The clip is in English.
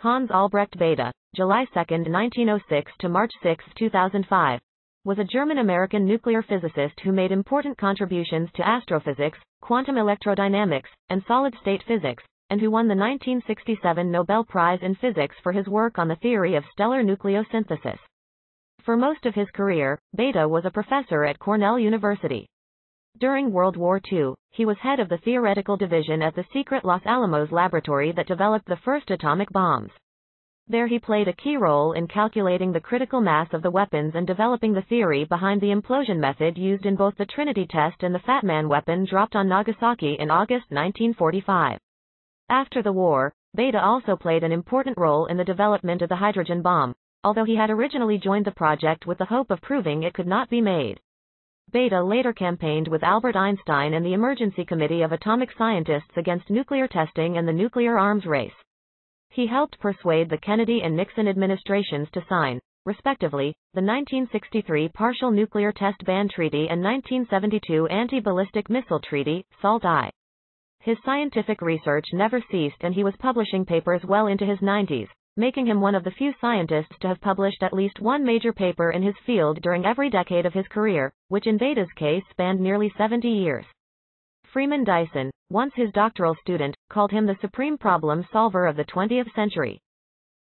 Hans Albrecht Bethe, July 2, 1906 to March 6, 2005, was a German-American nuclear physicist who made important contributions to astrophysics, quantum electrodynamics, and solid-state physics, and who won the 1967 Nobel Prize in Physics for his work on the theory of stellar nucleosynthesis. For most of his career, Bethe was a professor at Cornell University. During World War II, he was head of the theoretical division at the secret Los Alamos laboratory that developed the first atomic bombs. There he played a key role in calculating the critical mass of the weapons and developing the theory behind the implosion method used in both the Trinity test and the Fat Man weapon dropped on Nagasaki in August 1945. After the war, Bethe also played an important role in the development of the hydrogen bomb, although he had originally joined the project with the hope of proving it could not be made. Bethe later campaigned with Albert Einstein and the Emergency Committee of Atomic Scientists against nuclear testing and the nuclear arms race. He helped persuade the Kennedy and Nixon administrations to sign, respectively, the 1963 Partial Nuclear Test Ban Treaty and 1972 Anti-Ballistic Missile Treaty, SALT-I. His scientific research never ceased and he was publishing papers well into his 90s, making him one of the few scientists to have published at least one major paper in his field during every decade of his career, which in Bethe's case spanned nearly 70 years. Freeman Dyson, once his doctoral student, called him the supreme problem solver of the 20th century.